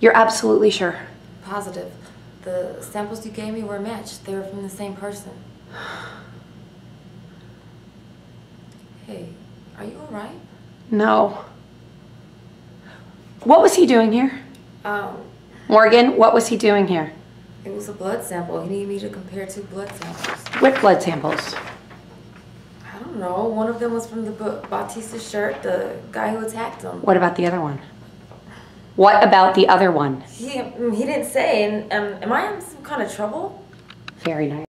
You're absolutely sure. Positive. The samples you gave me were matched. They were from the same person. Hey, are you alright? No. What was he doing here? Um, Morgan, what was he doing here? it was a blood sample. He needed me to compare two blood samples. What blood samples? I don't know. One of them was from the Ba- Bautista shirt, the guy who attacked him. What about the other one? What about the other one? He, he didn't say. And um, am I in some kind of trouble? Very nice.